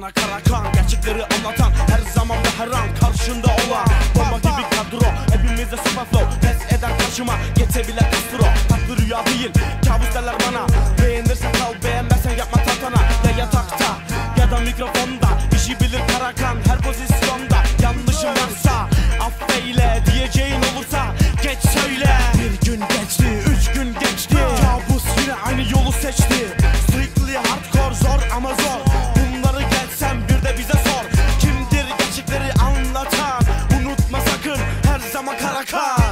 Karakan Gerçekleri anlatan her zaman ve her an karşında olan. Bomba gibi kadro hepimize super flow Pes eden karşıma geçebilen Castro Tatlı rüya değil zaman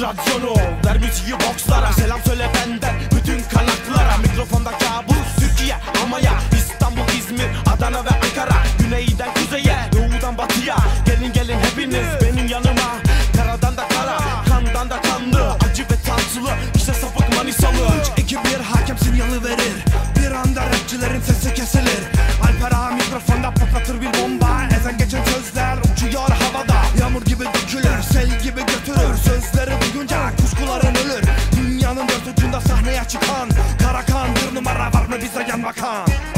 Radyonu ver müziği boxlara. Selam söyle benden bütün kanaklara Mikrofonda kabus Türkiye Amaya İstanbul İzmir Adana ve Ankara. Güneyden kuzeye Doğudan batıya. Gelin gelin hepiniz benim yanıma. Karadan da kara Kandan da kanlı. Acı ve tatlı işte sapık manisalı. 2 bir hakem sinyali verir. Bir anda rapçilerin sesi kesilir Macan.